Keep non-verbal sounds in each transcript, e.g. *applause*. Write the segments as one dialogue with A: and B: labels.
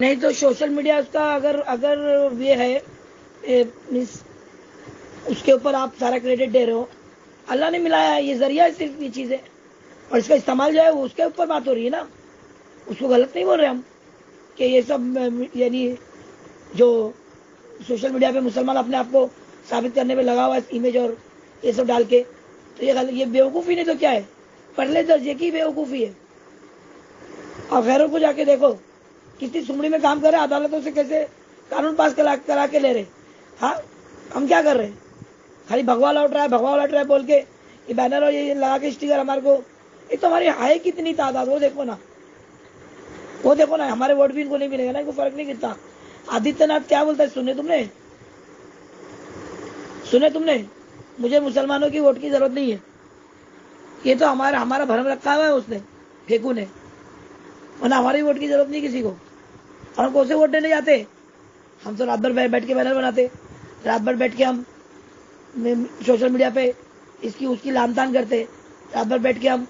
A: नहीं तो social media उसका अगर अगर ये है मीन्स उसके ऊपर आप सारा क्रेडिट दे रहे हो। अल्लाह ने मिलाया है, ये ज़रिया है सिर्फ़ ये चीज़। है और इसका इस्तेमाल जो है वो उसके ऊपर बात हो रही है ना। उसको गलत नहीं बोल रहे हम कि ये सब, यानी जो सोशल मीडिया पे मुसलमान अपने आप को साबित करने में लगा हुआ है इमेज और ये सब डाल के तो ये गलत, ये बेवकूफ़ी नहीं तो क्या है? पहले दर्जे की बेवकूफ़ी है। और गैरों को जाके देखो कितनी सुमड़ी में काम कर रहे अदालतों से कैसे कानून पास करा करा के ले रहे हाँ? हम क्या कर रहे हैं? खाली भगवा लौट रहा है, भगवा लौट रहा है बोल के ये बैनर और ये लगा के स्टिकर हमारे को। ये तो हमारी है कितनी तादाद, वो देखो ना। वो देखो ना, हमारे वोट भी इनको नहीं मिलेगा ना, इनको फ़र्क नहीं गिरता। आदित्यनाथ क्या बोलता है? सुने तुमने? सुने तुमने? मुझे मुसलमानों की वोट की ज़रूरत नहीं है। ये तो हमारा हमारा भरम रखा हुआ है उसने, फेकू ने। वरना हमारी वोट की ज़रूरत नहीं किसी को। और हम कौन से वोट देने जाते हम तो रात भर बैठ के बैनर बनाते रात भर बैठ के हम सोशल मीडिया पे इसकी उसकी लान तान करते रात भर बैठ के हम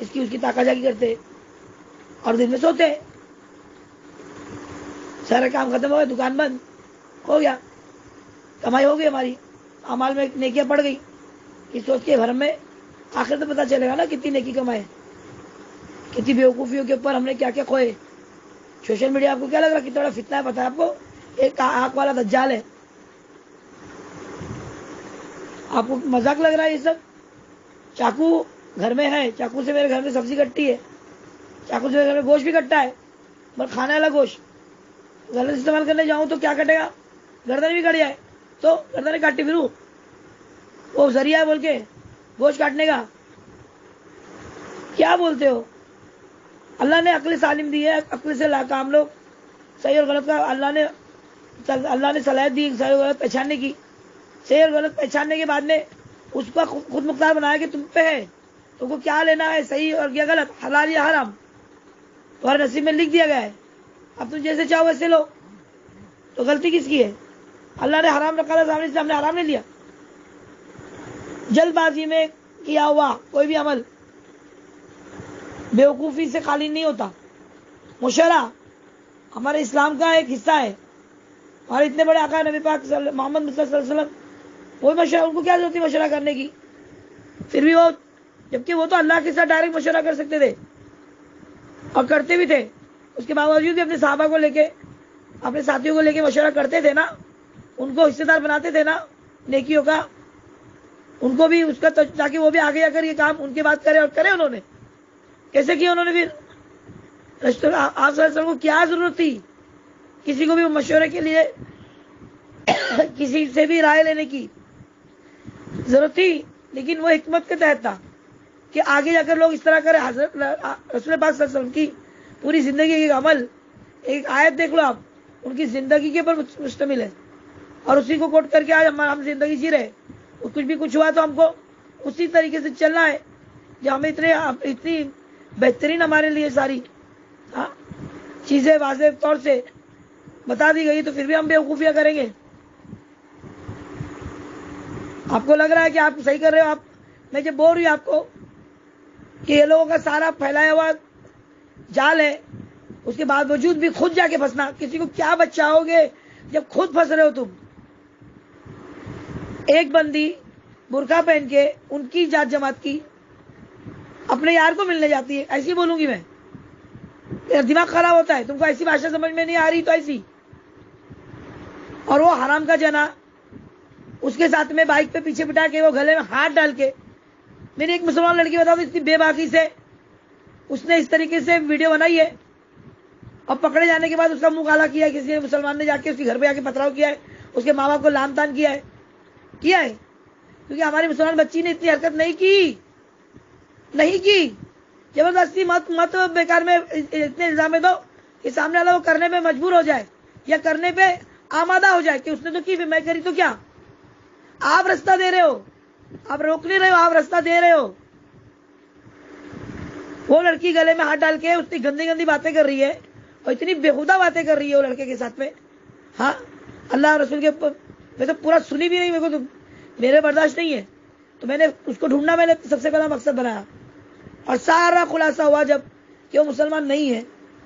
A: इसकी उसकी ताकाजागी करते और दिन में सोते सारा काम खत्म हो गया, दुकान बंद। हो गया। कमाई हो गई हमारी। अमाल में नेकियाँ पड़ गई। इस सोच के भरम में आखिर तो पता चलेगा ना कितनी नेकी कमाए कितनी बेवकूफियों के ऊपर हमने क्या क्या खोए। सोशल मीडिया आपको क्या लग रहा है? कितना बड़ा फितना है? पता है आपको? एक आँख वाला दज्जाल है। आपको मज़ाक लग रहा है ये सब? चाकू घर में है। चाकू से मेरे घर में सब्ज़ी कटती है। चाकू से मेरे घर में गोश्त भी कटता है। मगर खाने वाला गोश्त। गलत इस्तेमाल करने जाऊँ तो क्या कटेगा? गर्दन भी कट जाए तो गर्दन काटती फिर। वो ज़रिया है बोल के गोश्त काटने का। क्या बोलते हो? अल्लाह ने अकल सालिम दी है, अकल से ला काम लोग। सही और गलत का अल्लाह ने अल्लाह ने सलाह दी, सही और गलत पहचानने की। सही और गलत पहचानने के बाद में उसका खुद मुख्तार बनाया कि तुम पे है, तुमको क्या लेना है, सही और क्या गलत, हलाल या हराम? तुम्हारे नसीब में लिख दिया गया है। अब तुम जैसे चाहो वैसे लो। तो गलती किसकी है? अल्लाह ने हराम रखा था सामने से हमने हराम नहीं लिया। जल्दबाजी में किया हुआ कोई भी अमल बेवकूफ़ी से खाली नहीं होता। मुशरा हमारे इस्लाम का एक हिस्सा है। हमारे इतने बड़े आका नबी पाक मोहम्मद वसल्लम, वो मशरा उनको क्या ज़रूरत थी मशरा करने की? फिर भी वो, जबकि वो तो अल्लाह के साथ डायरेक्ट मशरा कर सकते थे। और करते भी थे। उसके बावजूद भी अपने साहबा को लेके, अपने साथियों को लेके मशवरा करते थे ना। उनको हिस्सेदार बनाते थे ना, नेकियों का। उनको भी उसका तो ताकि वो भी आगे जाकर ये काम उनके बात करे और करे उन्होंने। कैसे किया उन्होंने फिर? आप को क्या ज़रूरत थी? किसी को भी मशवरे के लिए *coughs* किसी से भी राय लेने की ज़रूरत थी, लेकिन वो हिकमत के तहत था कि आगे जाकर लोग इस तरह करें। रसूल पाक की पूरी ज़िंदगी एक अमल, एक आयत देख लो आप, उनकी ज़िंदगी के ऊपर मुश्तमिल है। और उसी को कोट करके आज हम हम ज़िंदगी जी रहे कुछ भी कुछ हुआ तो हमको उसी तरीके से चलना है। जो हमें इतने इतनी बेहतरीन हमारे लिए सारी। हाँ चीज़ें वाजे तौर से बता दी गई तो फिर भी हम बेवकूफियाँ करेंगे। आपको लग रहा है कि आप सही कर रहे हो? आप, मैं जब बोल रही आपको कि ये लोगों का सारा फैलाया हुआ जाल है, उसके बावजूद भी खुद जाके फंसना। किसी को क्या बचाओगे जब खुद फंस रहे हो तुम? एक बंदी बुरका पहन के, उनकी जात जमात की अपने यार को मिलने जाती है। ऐसी बोलूँगी मैं। मेरा दिमाग खराब होता है। तुमको ऐसी भाषा समझ में नहीं आ रही तो ऐसी। और वो हराम का जना, उसके साथ में बाइक पे पीछे बिठा के वो गले में हाथ डाल के, मेरी एक मुसलमान लड़की बताओ इतनी बेबाकी से उसने इस तरीके से वीडियो बनाई है और पकड़े जाने के बाद उसका मुँह काला किया किसी मुसलमान ने जाके उसके घर पे आके पथराव किया है, उसके माँ बाप को लान तान किया है। किया है? क्योंकि हमारी मुसलमान बच्ची ने इतनी हरकत नहीं की। नहीं की। ज़बरदस्ती मत मत बेकार में इतने इल्ज़ाम दो कि सामने वाला वो करने में मजबूर हो जाए या करने पे आमादा हो जाए कि उसने तो की भी, मैं करी तो क्या? आप रास्ता दे रहे हो। आप रोक नहीं रहे हो, आप रास्ता दे रहे हो। वो लड़की गले में हाथ डाल के उतनी गंदी गंदी बातें कर रही है और इतनी बेहुदा बातें कर रही है वो लड़के के साथ में। हाँ अल्लाह रसूल के मैं तो पूरा सुनी भी नहीं, मेरे को तो मेरे बर्दाश्त नहीं है। तो मैंने उसको ढूंढना, मैंने सबसे पहला मकसद बनाया। और सारा खुलासा हुआ जब कि वो मुसलमान नहीं है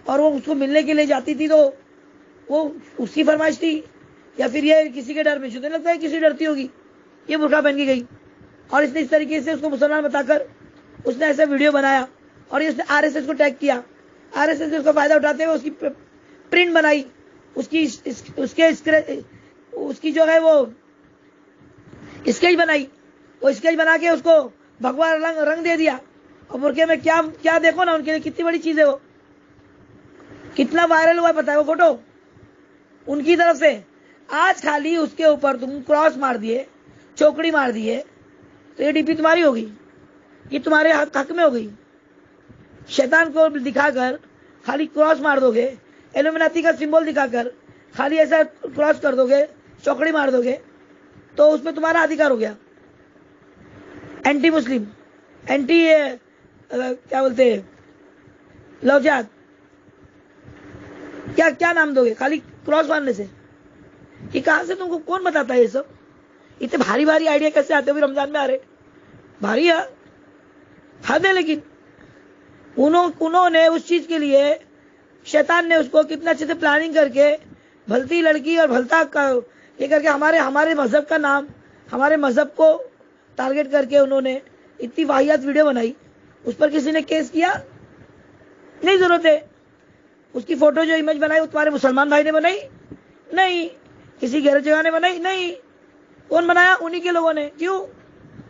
A: और वो उसको मिलने के लिए जाती थी तो वो उसकी फरमाइश थी या फिर ये किसी के डर में मुझे लगता है किसी डरती होगी। ये बुरखा पहन के गई। और इसने इस तरीके से उसको मुसलमान बताकर उसने ऐसा वीडियो बनाया और इसने आर एस एस को टैग किया। आर एस एस ने उसका फ़ायदा उठाते हुए उसकी प्रिंट बनाई। उसकी उसके उसकी जो है वो स्केच बनाई। वो स्केच बना के उसको भगवान रंग रंग दे दिया। और बुरखे में क्या क्या देखो ना उनके लिए कितनी बड़ी चीज़ है वो। कितना वायरल हुआ पता है वो फ़ोटो उनकी तरफ़ से। आज खाली उसके ऊपर तुम क्रॉस मार दिए चौकड़ी मार दिए तो ये डीपी तुम्हारी होगी ये तुम्हारे हक, हक में हो गई शैतान को दिखाकर खाली क्रॉस मार दोगे एलोमिनाती का सिंबल दिखाकर खाली ऐसा क्रॉस कर दोगे चौकड़ी मार दोगे तो उसमें तुम्हारा अधिकार हो गया। एंटी मुस्लिम एंटी क्या बोलते हैं? लवजात क्या क्या नाम दोगे? खाली क्रॉस मारने से। ये कहाँ से तुमको कौन बताता है ये सब? इतने भारी भारी आइडिया कैसे आते हुए रमज़ान में आ रहे। भारी है। हद है लेकिन। उन्होंने उस चीज़ के लिए, शैतान ने उसको कितना अच्छे से प्लानिंग करके, भलती लड़की और भलता का, ये करके हमारे हमारे मज़हब का नाम, हमारे मज़हब को टारगेट करके उन्होंने इतनी वाहियात वीडियो बनाई। उस पर किसी ने केस किया? नहीं ज़रूरत है। उसकी फ़ोटो जो इमेज बनाई वो तुम्हारे मुसलमान भाई ने बनाई? नहीं। किसी गैर जगह ने बनाई? नहीं। कौन बनाया? उन्हीं के लोगों ने। क्यों?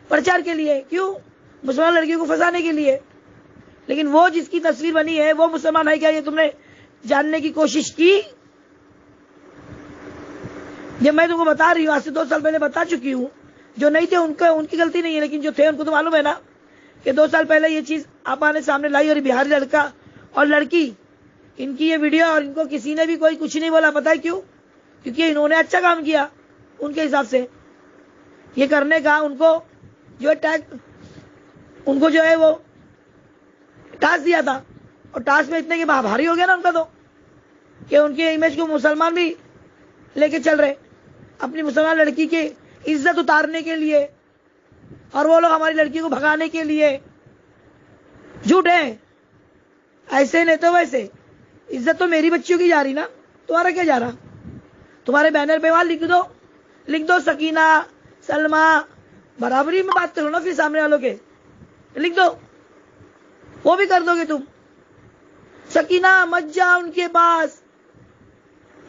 A: प्रचार के लिए। क्यों? मुसलमान लड़कियों को फंसाने के लिए। लेकिन वो जिसकी तस्वीर बनी है, वो मुसलमान है क्या ये तुमने जानने की कोशिश की? ये मैं तुमको बता रही हूँ, आज से दो साल पहले बता चुकी हूँ, जो नहीं थे उनका, उनकी गलती नहीं है, लेकिन जो थे, उनको तो मालूम है ना। कि दो साल पहले ये चीज़ आप आने सामने लाई और बिहारी लड़का और लड़की, इनकी ये वीडियो और इनको किसी ने भी कोई कुछ नहीं बोला, पता है क्यों? क्योंकि इन्होंने अच्छा काम किया उनके हिसाब से। ये करने का उनको जो टैग उनको जो है वो टास्क दिया था। और टास्क में इतने के भारी हो गया ना उनका तो कि उनकी इमेज को मुसलमान भी लेके चल रहे। अपनी मुसलमान लड़की की इज़्ज़त उतारने के लिए और वो लोग हमारी लड़की को भगाने के लिए झूठ है। ऐसे नहीं तो वैसे। इज़्ज़त तो मेरी बच्चियों की जा रही ना। तुम्हारा क्या जा रहा? तुम्हारे बैनर पे वहाँ लिख दो। लिख दो, सकीना, सलमा। बराबरी में बात करो ना फिर सामने वालों के। लिख दो। वो भी कर दोगे तुम। सकीना, मत जा उनके पास।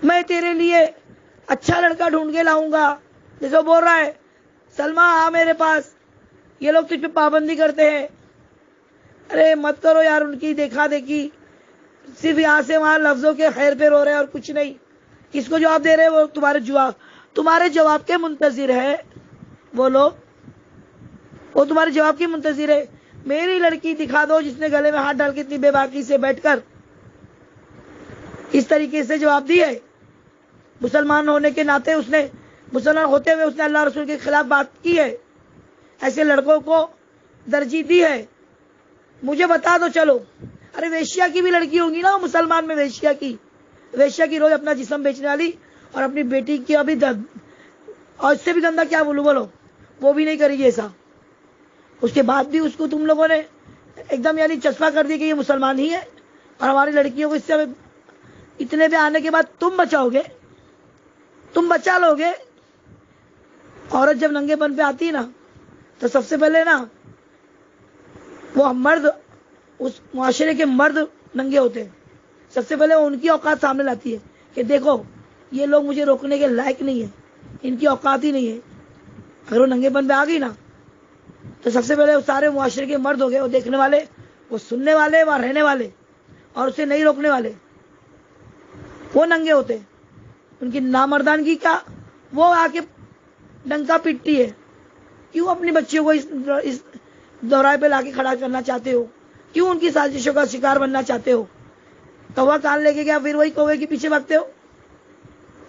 A: मैं तेरे लिए अच्छा लड़का ढूंढ के लाऊँगा। जैसे बोल रहा है सलमा आ मेरे पास। ये लोग तुझ पे पाबंदी करते हैं। अरे मत करो यार उनकी देखा देखी। सिर्फ़ यहाँ से वहाँ लफ्जों के खैर फेर हो रहे हैं और कुछ नहीं। किसको जवाब दे रहे हैं वो तुम्हारे जवाब? तुम्हारे जवाब के मुंतजिर है वो लोग। वो तुम्हारे जवाब की मुंतजिर है। मेरी लड़की दिखा दो जिसने गले में हाथ डाल के इतनी बेबाकी से बैठकर। इस तरीके से जवाब दिए? मुसलमान होने के नाते उसने मुसलमान होते हुए उसने अल्लाह रसूल के खिलाफ बात की है। ऐसे लड़कों को दर्जी दी है। मुझे बता दो, चलो। अरे, वेश्या की भी लड़की होंगी ना मुसलमान में, वेश्या की। वेश्या की रोज अपना जिसम बेचने वाली और अपनी बेटी की अभी दर्द और इससे भी गंदा क्या बोलू, बोलो? वो भी नहीं करेगी ऐसा। उसके बाद भी उसको तुम लोगों ने एकदम यानी चस्पा कर दिया कि ये मुसलमान ही है और हमारी लड़कियों को इससे इतने पे आने के बाद तुम बचाओगे? तुम बचा लोगे? औरत जब नंगेपन पे आती है ना तो सबसे पहले ना, वो मर्द, उस मुआशरे के मर्द नंगे होते हैं। सबसे पहले वो उनकी औकात सामने लाती है कि देखो, ये लोग मुझे रोकने के लायक नहीं है, इनकी औकात ही नहीं है। अगर वो नंगेपन पे आ गई ना तो सबसे पहले सारे मुआशरे के मर्द हो गए, वो देखने वाले, वो सुनने वाले, वहाँ रहने वाले, और उसे नहीं रोकने वाले। वो नंगे होते उनकी नामर्दानगी का, वो आके डंका पिटती है। क्यों अपनी बच्चियों को इस, इस दोहराए पे लाके खड़ा करना चाहते हो? क्यों उनकी साजिशों का शिकार बनना चाहते हो? कौवा कान लेके गया फिर वही कौवे के पीछे भागते हो?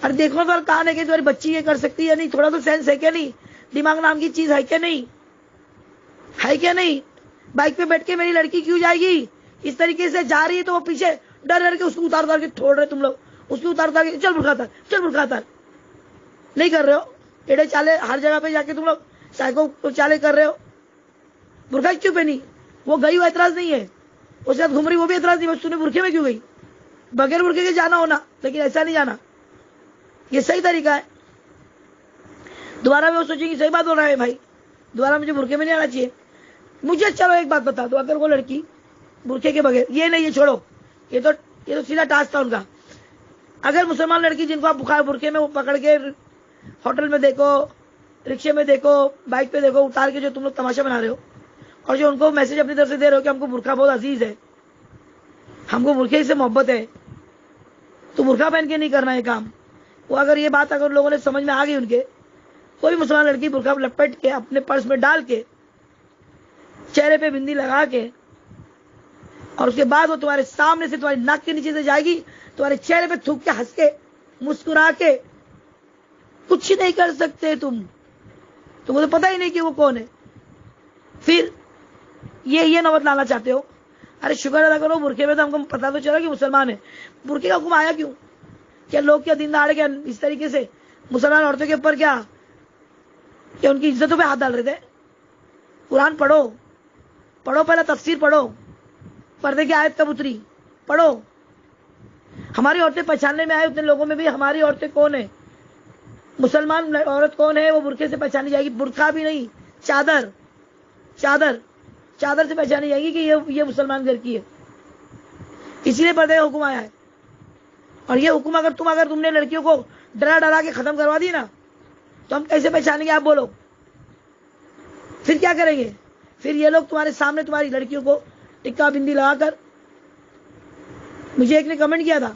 A: अरे देखो तो कान है कि तुम्हारी बच्ची ये कर सकती है नहीं? थोड़ा तो सेंस है क्या नहीं? दिमाग नाम की चीज़ है क्या नहीं? है क्या नहीं? बाइक पे बैठ के मेरी लड़की क्यों जाएगी? इस तरीके से जा रही है तो वो पीछे डर डर के उसको उतार उतार के छोड़ रहे तुम लोग। उसको उतार उतार के चल बुरखातर चल बुरखातर। नहीं कर रहे हो? टेढ़े चाले, हर जगह पे जाके तुम लोग साइको चाले कर रहे हो। बुरखा क्यों पहनी? वो गई वो एतराज़ नहीं है। उसके साथ घूम रही वो भी एतराज़ नहीं, बस तूने बुरखे में क्यों गई? बगैर बुरखे के जाना होना, लेकिन ऐसा नहीं जाना। ये सही तरीका है। दोबारा मैं वो सोचेंगे, सही बात हो रहा है भाई। दोबारा मुझे बुरखे में नहीं आना चाहिए। मुझे चलो एक बात बता दो, अगर वो लड़की बुरखे के बगैर, ये नहीं, ये छोड़ो। ये तो ये तो सीधा टास्क था उनका। अगर मुसलमान लड़की जिनको आप बुखार बुरके में वो पकड़ के होटल में देखो, रिक्शे में देखो, बाइक पे देखो, उतार के जो तुम लोग तमाशा बना रहे हो। और जो उनको मैसेज अपनी तरफ़ से दे रहे हो कि हमको बुरखा बहुत अज़ीज़ है। हमको बुरखे से मोहब्बत है। तो बुरखा पहन के नहीं करना है काम। वो अगर ये बात अगर लोगों ने समझ में आ गई उनके, कोई मुसलमान लड़की बुरखा लपेट के, अपने पर्स में डाल के, चेहरे पे बिंदी लगा के, और उसके बाद वो तुम्हारे सामने से तुम्हारी नाक के नीचे से जाएगी, तुम्हारे चेहरे पे थूक के, हंस के, मुस्कुरा के कुछ नहीं कर सकते तुम। तुमको तो पता ही नहीं कि वो कौन है। फिर ये ये नौबत लाना चाहते हो? अरे शुक्र अदा करो, बुरखे में तो हमको पता तो चला कि मुसलमान है। बुरखे का हुक्म आया क्यों? क्या लोग क्या दिन दहाड़े क्या इस तरीके से? मुसलमान औरतों के ऊपर क्या? क्या उनकी इज्जतों पे हाथ डाल रहे थे? कुरान पढ़ो। पढ़ो, पहले तफसीर पढ़ो। पर्दे की आयत कब उतरी। पढ़ो। हमारी औरतें पहचानने में आए, उतने लोगों में भी। हमारी औरतें कौन है? मुसलमान औरत कौन है? वो बुरखे से पहचानी जाएगी। बुरखा भी नहीं, चादर। चादर। चादर से पहचानी जाएगी कि ये ये मुसलमान घर की है। इसीलिए पर्दे का हुक्म आया है। और ये हुक्म अगर तुम, अगर तुमने लड़कियों को डरा डरा के खत्म करवा दी ना तो हम कैसे पहचानेंगे? आप बोलो। फिर क्या करेंगे? फिर ये लोग तुम्हारे सामने तुम्हारी लड़कियों को टिक्का बिंदी लगाकर, मुझे एक ने कमेंट किया था।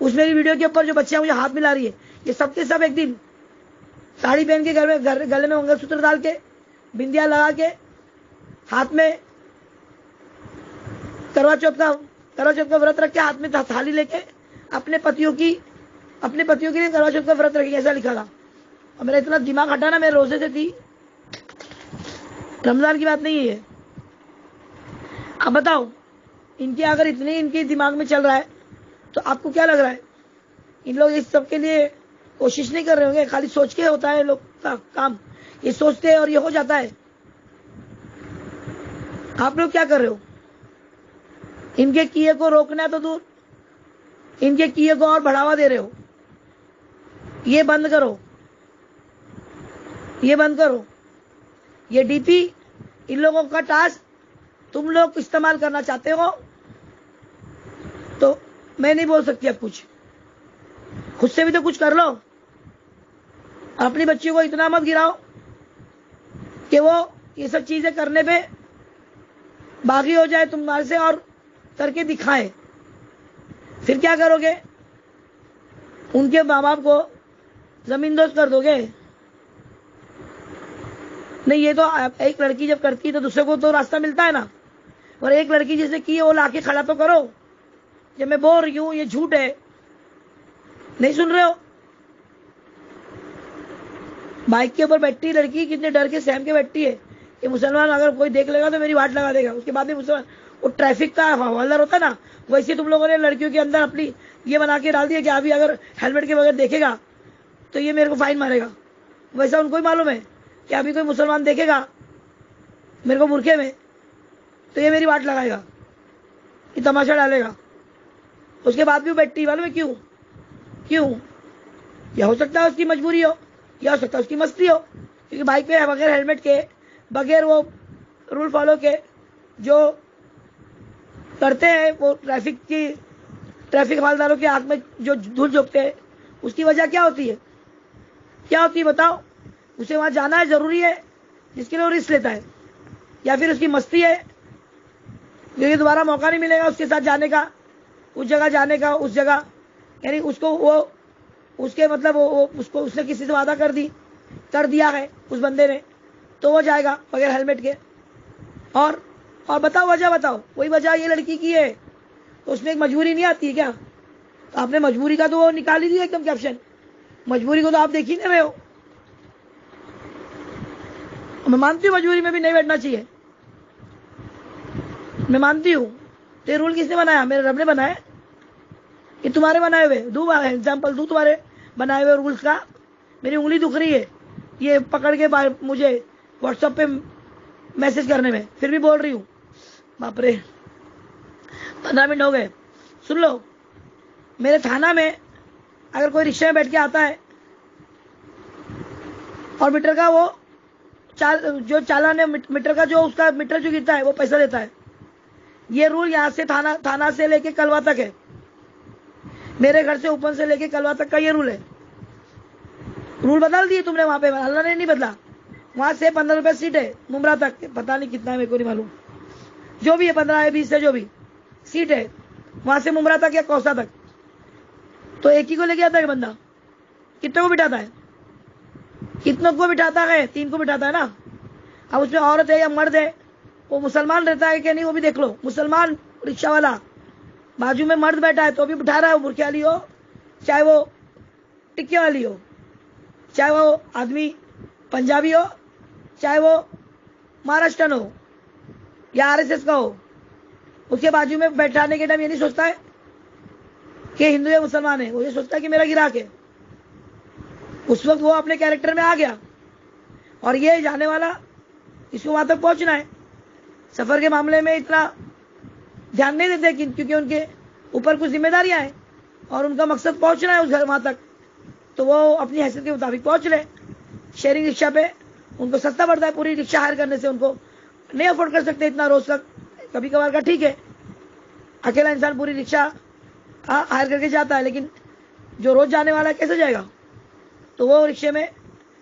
A: उस मेरी वीडियो के ऊपर जो बच्चियाँ मुझे हाथ मिला रही है। ये सबके सब एक दिन। साड़ी पहन के घर में, घर, गले में मंगलसूत्र डाल के, बिंदिया लगा के, हाथ में करवा चौथ का, करवा चौथ का व्रत रख के हाथ में थाली लेके, अपने पतियों की, अपने पतियों के लिए करवा चौथ का व्रत रखेंगे ऐसा लिखा था। और मेरा इतना दिमाग हटा ना मेरे रोज़े से थी। रमज़ान की बात नहीं है अब बताओ, इनके अगर इतने इनके दिमाग में चल रहा है तो आपको क्या लग रहा है? इन लोग इस सब के लिए कोशिश नहीं कर रहे होंगे, खाली सोच के होता है लोग का काम। ये सोचते हैं और ये हो जाता है। आप लोग क्या कर रहे हो? इनके किए को रोकना तो दूर। इनके किए को और बढ़ावा दे रहे हो। ये बंद करो। ये बंद करो। ये डीपी, इन लोगों का टास्क तुम लोग इस्तेमाल करना चाहते हो? तो मैं नहीं बोल सकती अब कुछ। खुद से भी तो कुछ कर लो। अपनी बच्ची को इतना मत गिराओ कि वो ये सब चीज़ें करने पे बागी हो जाए तुम्हारे से और करके दिखाए। फिर क्या करोगे? उनके माँ बाप को ज़मीन दोस्त कर दोगे? नहीं, ये तो एक लड़की जब करती है तो दूसरे को तो रास्ता मिलता है ना। और एक लड़की जैसे की है, वो लाके खड़ा तो करो। जब मैं बोल रही हूँ ये झूठ है। नहीं सुन रहे हो? बाइक के ऊपर बैठती लड़की कितने डर के सहम के बैठती है। कि मुसलमान अगर कोई देख लेगा तो मेरी वाट लगा देगा। उसके बाद में मुसलमान, वो ट्रैफ़िक का हवालदार होता ना, वैसे तुम लोगों ने लड़कियों के अंदर अपनी ये बना के डाल दिया कि अभी अगर हेलमेट के बगैर देखेगा तो ये मेरे को फाइन मारेगा। वैसा उनको ही मालूम है कि अभी कोई मुसलमान देखेगा मेरे को बुरखे में तो ये मेरी वाट लगाएगा, ये तमाशा डालेगा। उसके बाद भी बैठती मालूम है क्यों? क्यों? या हो सकता है उसकी मजबूरी हो। या हो सकता है उसकी मस्ती हो। क्योंकि बाइक पे बगैर हेलमेट के, बगैर वो रूल फॉलो के, जो करते हैं, वो ट्रैफ़िक की ट्रैफ़िक हवालदारों के आँख में जो धूल झोंकते हैं, उसकी वजह क्या होती है? क्या होती है बताओ? उसे वहाँ जाना है ज़रूरी है, जिसके लिए वो रिस्क लेता है। या फिर उसकी मस्ती है, क्योंकि दोबारा मौका नहीं मिलेगा उसके साथ जाने का, उस जगह जाने का, उस जगह, यानी उसको वो उसके मतलब वो, वो उसको उसने किसी से वादा कर दी कर दिया है उस बंदे ने तो वो जाएगा बगैर हेलमेट के। और और बताओ वजह बताओ वही वजह ये लड़की की है तो उसमें एक मजबूरी नहीं आती है क्या? तो आपने मजबूरी का तो वो निकाल ही दिया एकदम कैप्शन मजबूरी को तो आप देख ही नहीं रहे हो। मैं मानती हूँ मजबूरी में भी नहीं बैठना चाहिए। मैं मानती हूँ तो ये रूल किसने बनाया? मेरे रब ने बनाया। ये तुम्हारे बनाए हुए दू एग्ज़ाम्पल दू तुम्हारे। बनाए हुए रूल्स का। मेरी उंगली दुख रही है। ये पकड़ के मुझे व्हाट्सएप पे मैसेज करने में। फिर भी बोल रही हूँ। बाप रे पंद्रह मिनट हो गए। सुन लो। मेरे थाना में अगर कोई रिक्शा में बैठ के आता है, और मीटर का वो चाल, जो चालान है, मीटर का जो उसका मीटर जो गिरता है, वो पैसा देता है। ये रूल यहाँ से थाना थाना से लेके कलवा तक है। मेरे घर से ऊपर से लेके कलवा तक का ये रूल है। रूल बदल दिए तुमने वहाँ पे अल्लाह ने नहीं बदला। वहाँ से पंद्रह रुपए सीट है मुमरा तक। पता नहीं कितना है, मेरे को नहीं मालूम। जो भी है, पंद्रह है, बीस है, जो भी। सीट है, वहाँ से मुमरा तक या कौसा तक। तो एक ही को लेके आता है बंदा। कितने को बिठाता है? कितनों को बिठाता है? तीन को बिठाता है ना? अब उसमें औरत है या मर्द है, वो मुसलमान रहता है कि नहीं, वो भी देख लो। मुसलमान रिक्शा वाला। बाजू में मर्द बैठा है तो भी बिठा रहा है बुरखे वाली हो, चाहे वो टिक्के वाली हो, चाहे वो आदमी पंजाबी हो, चाहे वो महाराष्ट्रन हो, या आरएसएस का हो, उसके बाजू में बैठाने के टाइम ये नहीं सोचता है कि हिंदू या मुसलमान है, वो ये सोचता है कि मेरा गिराक है। उस वक्त वो अपने कैरेक्टर में आ गया। और ये जाने वाला इसको वहाँ तक पहुँचना है। सफ़र के मामले में इतना ध्यान नहीं देते क्योंकि उनके ऊपर कुछ जिम्मेदारियाँ हैं और उनका मकसद पहुँचना है उस घर वहाँ तक। तो वो अपनी हैसियत के मुताबिक पहुँच रहे शेयरिंग रिक्शा पे उनको सस्ता पड़ता है, पूरी रिक्शा हायर करने से उनको नहीं अफोर्ड कर सकते इतना रोज का कभी कभार का ठीक है। अकेला इंसान पूरी रिक्शा हायर करके जाता है, लेकिन जो रोज जाने वाला है, कैसे जाएगा? तो वो रिक्शे में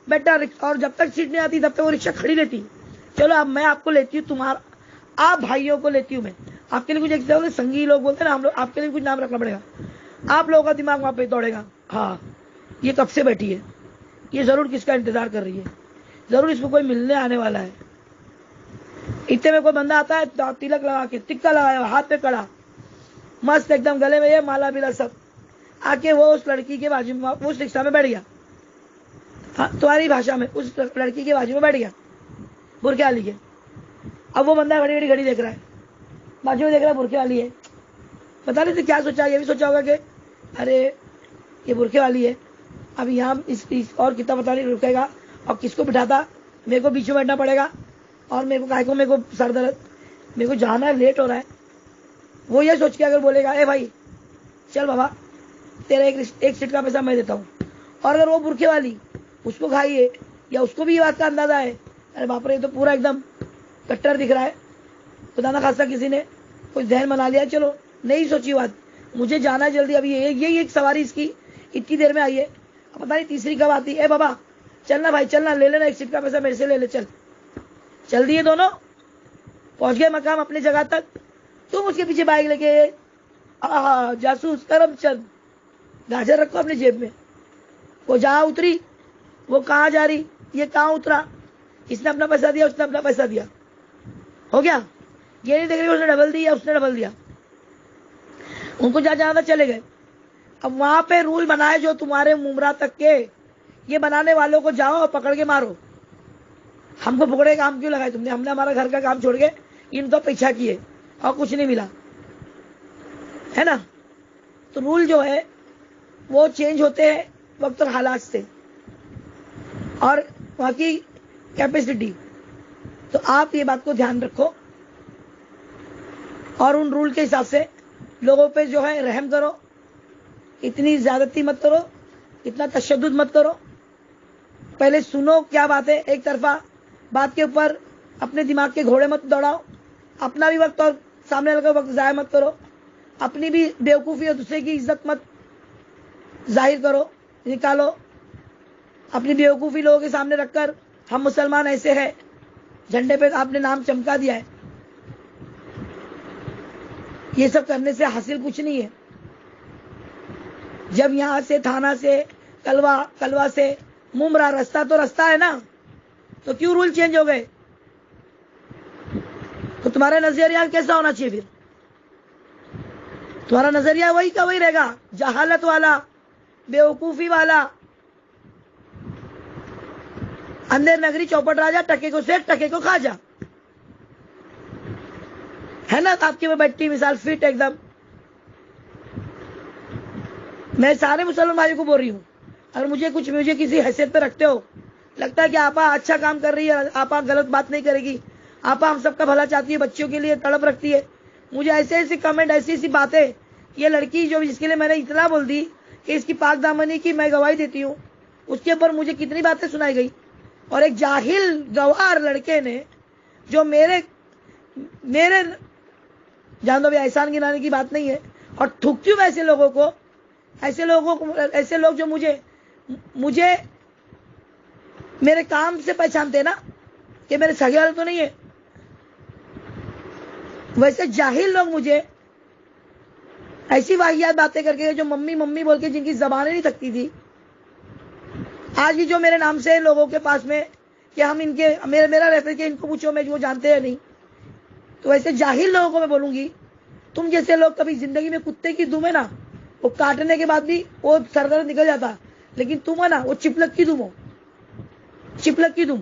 A: बैठा और जब तक सीट नहीं आती, तब तक वो रिक्शा खड़ी रहती चलो, अब मैं आपको लेती हूँ, तुम्हारा आप भाइयों को लेती हूँ मैं। आपके लिए कुछ एक संगी लोग बोलते हैं ना हम लोग आपके लिए कुछ नाम रखना पड़ेगा। आप लोगों का दिमाग वहाँ पे दौड़ेगा। हाँ ये कब से बैठी है? ये ज़रूर किसका इंतज़ार कर रही है? ज़रूर इसको कोई मिलने आने वाला है। इतने में कोई बंदा आता है तिलक लगा के टिक्का लगाया हाथ पे कड़ा। मस्त एकदम गले में ये माला बिला सब। आके वो उस लड़की के बाजू में उस रिक्शा में बैठ गया। हाँ, तुम्हारी भाषा में उस लड़की के बाजू में बैठ गया। बुरके वाली के अब वो बंदा बड़ी बड़ी घड़ी देख रहा है। बाजू में देख रहा बुरके वाली है। पता नहीं तो क्या सोचा ये भी सोचा होगा कि अरे ये बुरके वाली है। अब यहाँ इस, इस और कितना पता नहीं रुकेगा और किसको बिठाता? मेरे को बीच में बैठना पड़ेगा। और मेरे को काय को मेरे को सर दर्द मेरे को जाना है लेट हो रहा है। वो ये सोच के अगर बोलेगा ए भाई चल बाबा तेरा एक एक सीट का पैसा मैं देता हूँ। और अगर वो बुरखे वाली उसको खाइए या उसको भी ये बात का अंदाज़ा है अरे बाप रे तो पूरा एकदम कट्टर दिख रहा है। तो दाना खासा किसी ने कोई जहन बना लिया, चलो, नहीं सोची बात। मुझे जाना है जल्दी, अभी यही एक सवारी इसकी, इतनी देर में आई है। पता नहीं तीसरी कब आती है। बाबा, चलना भाई, चलना, ले लेना एक सीट का पैसा मेरे से, ले ले, चल। चल दिए दोनों? पहुँच गए मकाम अपनी जगह तक। तुम उसके पीछे बाइक लेके जासूस, करमचंद, गाजर रखो अपनी जेब में। वो जहाँ उतरी, वो कहा जा रही? ये कहा उतरा? इसने अपना पैसा दिया, उसने अपना पैसा दिया। हो गया? ये नहीं देख उसने डबल दिया, उसने डबल दिया। उनको जहाँ जाना चले गए। अब वहाँ पे रूल बनाए जो तुम्हारे मुमरा तक के। ये बनाने वालों को जाओ और पकड़ के मारो। हमको पकड़े काम क्यों लगाए तुमने? हमने हमारा घर का काम छोड़ के इनको पीछा किए और कुछ नहीं मिला। है ना? तो रूल जो है, वो चेंज होते हैं वक्त और हालात से। और वहाँ की कैपेसिटी तो आप ये बात को ध्यान रखो। और उन रूल के हिसाब से लोगों पे जो है रहम करो, इतनी ज्यादती मत करो, इतना तशद मत करो। पहले सुनो क्या बात है एक तरफा, बात के ऊपर अपने दिमाग के घोड़े मत दौड़ाओ, अपना भी वक्त और सामने लगा वक्त जाया मत करो, अपनी भी बेवकूफ़ी और दूसरे की इज़्ज़त मत ज़ाहिर करो, निकालो। अपनी बेवकूफ़ी लोगों के सामने रखकर, हम मुसलमान ऐसे हैं, झंडे पे आपने नाम चमका दिया है। ये सब करने से हासिल कुछ नहीं है। जब यहाँ से, थाना से, कलवा कलवा से मुमरा रास्ता तो रास्ता है ना? तो क्यों रूल चेंज हो गए? तो तुम्हारा नज़रिया कैसा होना चाहिए फिर? तुम्हारा नज़रिया वही का वही रहेगा, जहालत वाला, बेवकूफ़ी वाला। अंदर नगरी चौपट राजा, टके को सेठ टके को खा जा। है ना आपकी में बैठी मिसाल फिट एकदम। मैं सारे मुसलमान भाइयों को बोल रही हूँ, अगर मुझे कुछ मुझे किसी हैसियत पे रखते हो, लगता है कि आपा अच्छा काम कर रही है, आपा गलत बात नहीं करेगी, आपा हम सबका भला चाहती है, बच्चों के लिए तड़प रखती है। मुझे ऐसे ऐसे कमेंट ऐसी ऐसी बातें, ये लड़की जो जिसके लिए मैंने इतना बोल दी कि इसकी पाक दामनी की मैं गवाही देती हूँ, उसके ऊपर मुझे कितनी बातें सुनाई गई। और एक जाहिल गवार लड़के ने, जो मेरे मेरे जान दो भी एहसान गिनाने की बात नहीं है। और थुकती हूँ ऐसे लोगों को? ऐसे लोगों को, ऐसे लोग जो मुझे मुझे मेरे काम से पहचानते ना कि मेरे सगे वाले तो नहीं है। वैसे जाहिल लोग मुझे ऐसी वाहियात बातें करके, जो मम्मी मम्मी बोल के जिनकी जबानें नहीं थकती थी। आज भी जो मेरे नाम से लोगों के पास में, कि हम इनके, मेरे, मेरा रेफर के इनको पूछो, मैं जो जानते हैं नहीं। तो वैसे जाहिल लोगों को मैं बोलूँगी, तुम जैसे लोग कभी ज़िंदगी में कुत्ते की दुम है ना, वो काटने के बाद भी वो सरदर्द निकल जाता, लेकिन तुम है ना, वो चिपलक की दुम हो। चिपलक की दुम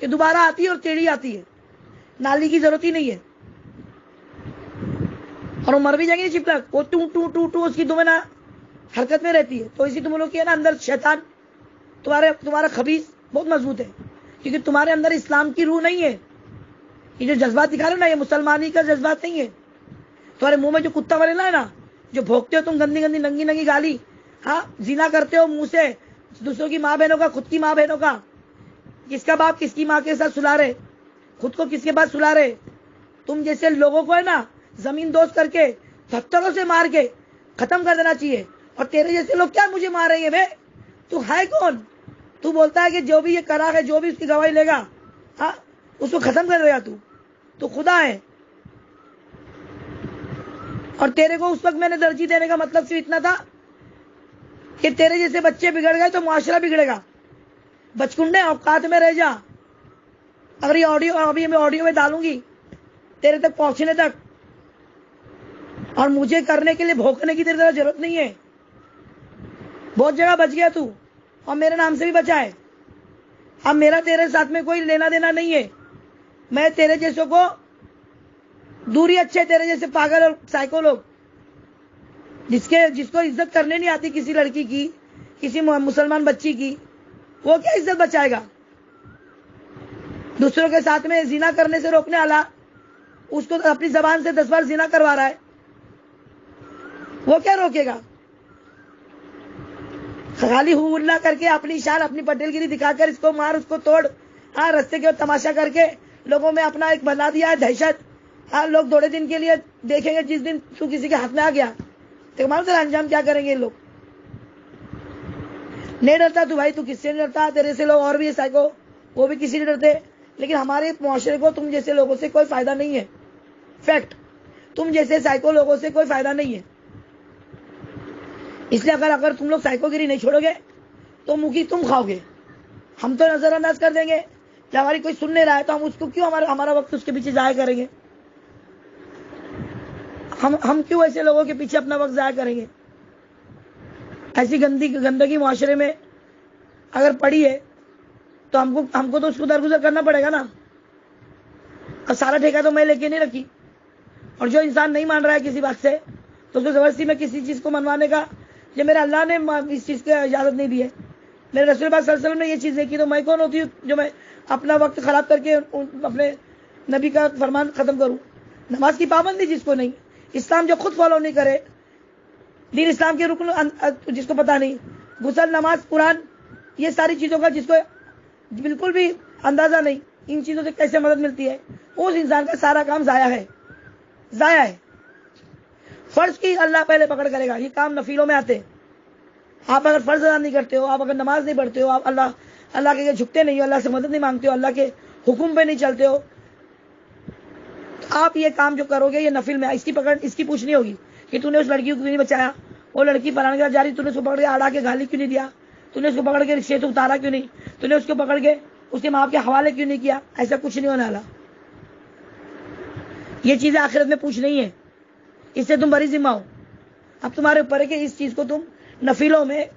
A: कि दोबारा आती है और टेढ़ी आती है। नाली की ज़रूरत ही नहीं है। और वो मर भी जाएँगे चिपलक, वो टू टू टू टू, उसकी दुम ना, हरकत में रहती है। तो इसी तुम लोग की है ना, अंदर शैतान, तुम्हारे, तुम्हारा खबीस बहुत मज़बूत है, क्योंकि तुम्हारे अंदर इस्लाम की रूह नहीं है। ये जो जज्बात दिखा रहे हो ना, ये मुसलमानी का जज्बात नहीं है। तुम्हारे मुँह में जो कुत्ता वाले ना है ना, जो भोगते हो तुम गंदी गंदी नंगी नंगी गाली हाँ जीना करते हो मुँह से दूसरों की माँ बहनों का, खुद की माँ बहनों का, किसका बाप किसकी माँ के साथ सुला रहे? खुद को किसके पास सुला रहे? तुम जैसे लोगों को है ना, ज़मीन दोस्त करके पत्थरों से मार के खत्म कर देना चाहिए। और तेरे जैसे लोग क्या मुझे मार रहे हैं वे तू है कौन? तू बोलता है कि जो भी ये करा है, जो भी उसकी गवाही लेगा हाँ उसको खत्म कर देगा तू। तू खुदा है। और तेरे को उस वक्त मैंने दर्जी देने का मतलब सिर्फ़ इतना था कि तेरे जैसे बच्चे बिगड़ गए तो मुआशरा बिगड़ेगा। बचकुंडे, औकात में रह जा। अगर ये ऑडियो अभी मैं ऑडियो में डालूँगी, तेरे तक पहुँचने तक। और मुझे करने के लिए भोंकने की तेरी तरह ज़रूरत नहीं है। बहुत जगह बच गया तू, और मेरे नाम से भी बचा है। अब मेरा तेरे साथ में कोई लेना देना नहीं है। मैं तेरे जैसों को, दूरी अच्छे तेरे जैसे पागल और साइको लोग, जिसके, जिसको इज़्ज़त करने नहीं आती किसी लड़की की, किसी मुसलमान बच्ची की, वो क्या इज़्ज़त बचाएगा? दूसरों के साथ में जीना करने से रोकने वाला, उसको अपनी जबान से दस बार जीना करवा रहा है, वो क्या रोकेगा? खाली हुल्ला करके अपनी शान, अपनी पटेलगिरी दिखाकर इसको मार, उसको तोड़ हाँ रस्ते के तमाशा करके लोगों में अपना एक बना दिया है दहशत। हाँ लोग थोड़े दिन के लिए देखेंगे जिस दिन तू किसी के हाथ में आ गया। तो मालूम तेरा अंजाम क्या करेंगे ये लोग? नहीं डरता तू भाई, तू किससे नहीं डरता? तेरे से लोग और भी साइको वो भी किसी नहीं डरते। लेकिन हमारे मुआरे को तुम जैसे लोगों से कोई फ़ायदा नहीं है। फैक्ट तुम जैसे साइको लोगों से कोई फ़ायदा नहीं है। इसलिए अगर अगर तुम लोग साइकोगिरी नहीं छोड़ोगे तो मुखी तुम खाओगे। हम तो नजरअंदाज कर देंगे। कि हमारी कोई सुन नहीं रहा है तो हम उसको क्यों हमारा हमारा वक्त उसके पीछे जाया करेंगे? हम हम क्यों ऐसे लोगों के पीछे अपना वक्त जाया करेंगे? ऐसी गंदी, गंदगी मुआशरे में अगर पड़ी है तो हमको हमको तो उसको दरगुजर करना पड़ेगा ना। और सारा ठेका तो मैं लेके नहीं रखी। और जो इंसान नहीं मान रहा है किसी बात से तो उसको ज़बरदस्ती में किसी चीज़ को मनवाने का ये मेरे अल्लाह ने इस चीज़ की इजाज़त नहीं दी है। मेरे रसूल वसल्लम ने ये चीज़ देखी तो मैं कौन होती हूँ जो मैं अपना वक्त खराब करके अपने नबी का फरमान खत्म करूँ। नमाज़ की पाबंदी जिसको नहीं। इस्लाम जो खुद फॉलो नहीं करे, दीन इस्लाम के रुकन जिसको पता नहीं। गुसल, नमाज़, कुरान, ये सारी चीज़ों का जिसको बिल्कुल भी अंदाज़ा नहीं, इन चीज़ों से कैसे मदद मिलती है? उस इंसान का सारा काम जाया है। जाया है। फ़र्ज़ की अल्लाह पहले पकड़ करेगा। ये काम नफीलों में आते हैं। आप अगर फ़र्ज़ अदा नहीं करते हो, आप अगर नमाज़ नहीं पढ़ते हो, आप अल्लाह अल्लाह के झुकते नहीं हो, अल्लाह से मदद नहीं मांगते हो, अल्लाह के हुक्म पे नहीं चलते हो। तो आप ये काम जो करोगे, ये नफिल में, इसकी पकड़, इसकी पूछनी होगी कि तूने उस लड़की को क्यों नहीं बचाया? वो लड़की फलाने के जा रही, तूने उसको पकड़ के आड़ा के गाली क्यों नहीं दिया? तूने उसको पकड़ के रिक्शे से उतारा क्यों नहीं? तूने उसको पकड़ के उसके माँ के हवाले क्यों नहीं किया? ऐसा कुछ नहीं होने वाला। ये चीज़ें आखिरत में पूछ नहीं है। इससे तुम बड़ी जिम्मा हो। अब तुम्हारे ऊपर है कि इस चीज़ को तुम नफिलों में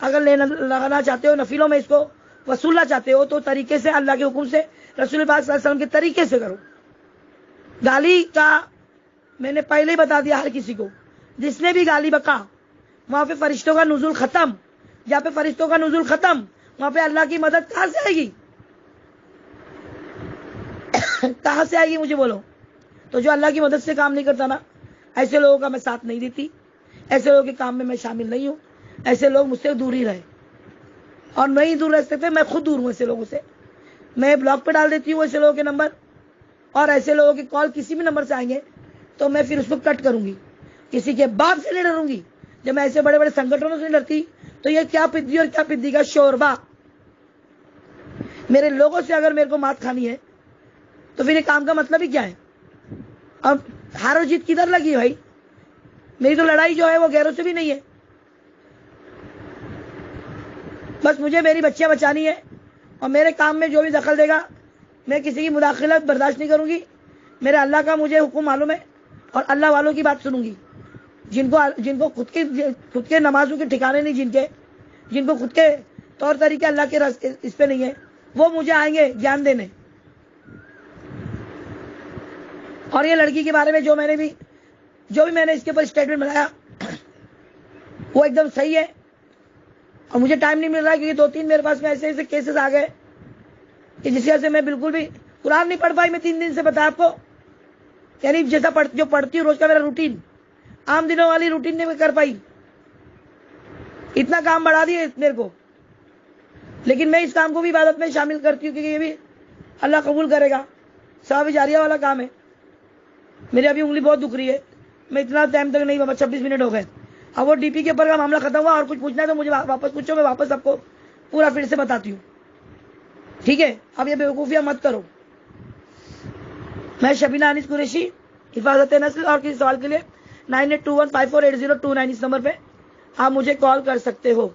A: अगर लेना, लगाना चाहते हो, नफिलों में इसको वसूलना चाहते हो तो तरीके से अल्लाह के हुक्म से, रसूल के तरीके से करो। गाली का मैंने पहले ही बता दिया हर किसी को। जिसने भी गाली बका, वहाँ पे फरिश्तों का नजुल खत्म। जहाँ पे फरिश्तों का नजुल खत्म, वहाँ पे अल्लाह की मदद कहाँ से आएगी? *coughs* कहाँ से आएगी मुझे बोलो? तो जो अल्लाह की मदद से काम नहीं करता ना, ऐसे लोगों का मैं साथ नहीं देती। ऐसे लोगों के काम में मैं शामिल नहीं हूँ। ऐसे लोग मुझसे दूर ही रहे। और नहीं दूर रह सकते मैं खुद दूर हूँ ऐसे लोगों से। मैं ब्लॉक पे डाल देती हूँ ऐसे लोगों के नंबर। और ऐसे लोगों के कॉल किसी भी नंबर से आएँगे तो मैं फिर उसको कट करूँगी। किसी के बाप से नहीं डरूँगी। जब मैं ऐसे बड़े बड़े संगठनों से नहीं डरती तो ये क्या पिद्दी और क्या पिद्दी का शोरबा। मेरे लोगों से अगर मेरे को मात खानी है तो फिर ये काम का मतलब ही क्या है? अब हार जीत किधर लगी भाई? मेरी तो लड़ाई जो है वो गैरों से भी नहीं है। बस मुझे मेरी बच्चियाँ बचानी है और मेरे काम में जो भी दखल देगा, मैं किसी की मुदाखलत बर्दाश्त नहीं करूँगी। मेरे अल्लाह का मुझे हुक्म मालूम है और अल्लाह वालों की बात सुनूँगी। जिनको जिनको खुद के खुद के नमाजों के ठिकाने नहीं जिनके, जिनको खुद के तौर तरीके अल्लाह के रास्ते इस पे नहीं है, वो मुझे आएँगे ज्ञान देने। और ये लड़की के बारे में जो मैंने भी, जो भी मैंने इसके ऊपर स्टेटमेंट बनाया, वो एकदम सही है। और मुझे टाइम नहीं मिल रहा क्योंकि दो तीन मेरे पास में ऐसे ऐसे केसेस आ गए कि जिस वजह से मैं बिल्कुल भी कुरान नहीं पढ़ पाई मैं तीन दिन से बताया आपको। यानी जैसा पढ़, जो पढ़ती हूँ रोज का मेरा रूटीन आम दिनों वाली रूटीन नहीं मैं कर पाई। इतना काम बढ़ा दिए मेरे को। लेकिन मैं इस काम को भी इबादत में शामिल करती हूँ क्योंकि ये भी अल्लाह कबूल करेगा। सवाब जारिया वाला काम है। मेरी अभी उंगली बहुत दुख रही है। मैं इतना टाइम तक नहीं बाबा छब्बीस मिनट हो गए। अब वो डीपी के ऊपर का मामला खत्म हुआ और कुछ पूछना है तो मुझे वापस पूछो, मैं वापस आपको पूरा फिर से बताती हूँ। ठीक है? अब ये बेवकूफिया मत करो। मैं शबीना अनिस कुरेशी, हिफाजत नस्ल और किसी सवाल के लिए nine eight two one five four eight zero two nine इस नंबर पे आप मुझे कॉल कर सकते हो।